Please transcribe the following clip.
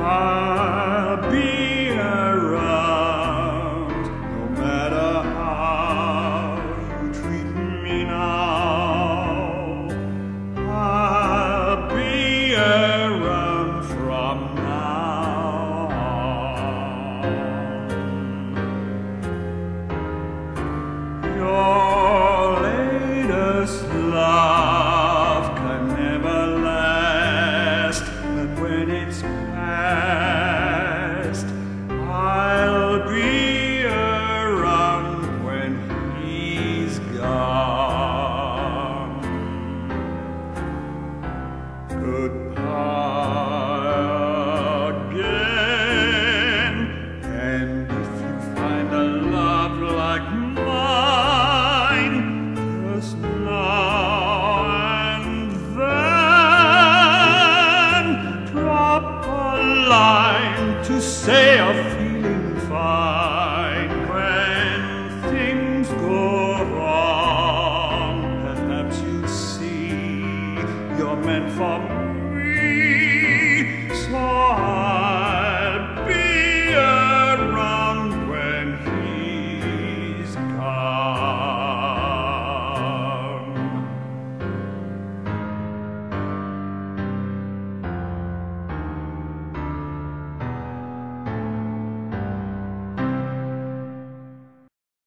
I. its past. I'll be around when he's gone. Goodbye. Line to say you're feeling fine when things go wrong. Perhaps you see you're meant for me, so